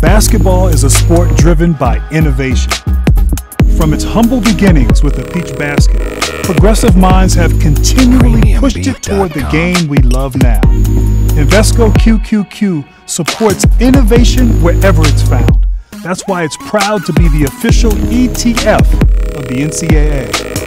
Basketball is a sport driven by innovation. From its humble beginnings with a peach basket, progressive minds have continually pushed it toward the game we love now. Invesco QQQ supports innovation wherever it's found. That's why it's proud to be the official ETF of the NCAA.